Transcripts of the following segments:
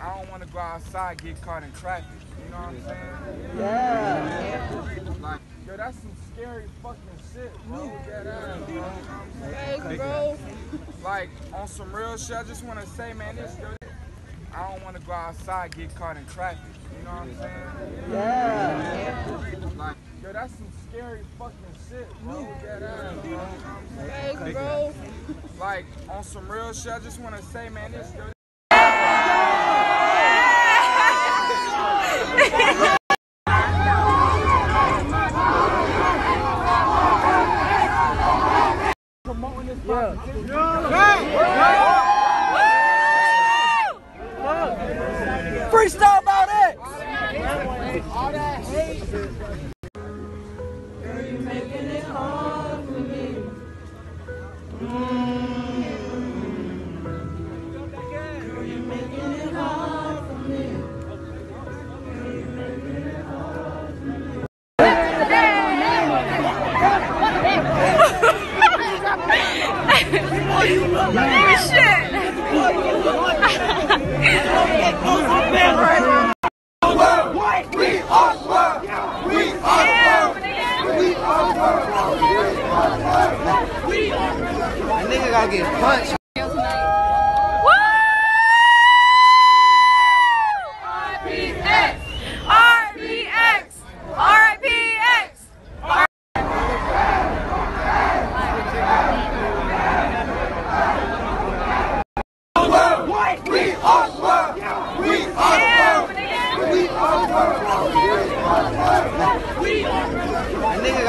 I don't want to go outside get caught in traffic. You know what I'm saying? Yeah. Like, yo, that's some scary fucking shit, bro. Get out, bro. Hey, bro. Like, on some real shit, I just want to say, man, this, I don't want to go outside get caught in traffic. You know what I'm saying? Yeah. Like, yo, that's some scary fucking shit, bro. Get out, bro. Hey, bro. Like, on some real shit, I just want to say, man, this, yo, promoting this positivity. Freestyle about it. And nigga gotta get punched.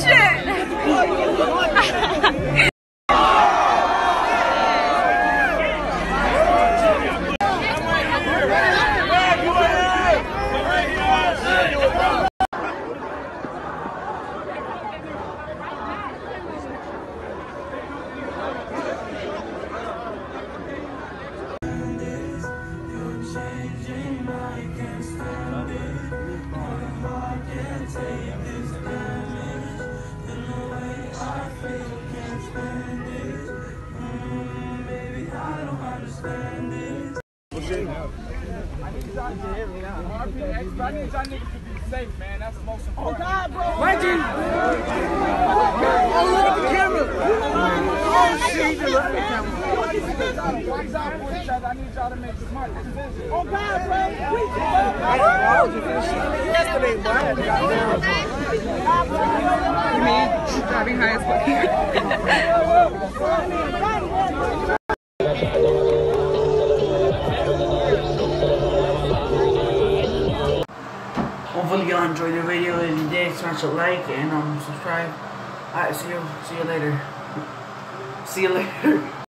shit! Safe, man. That's the most important. Oh, God, bro. Reggie! Oh, look at the camera. Hopefully y'all enjoyed the video. If you did, smash a like and um subscribe. Alright, see you see you later. See you later.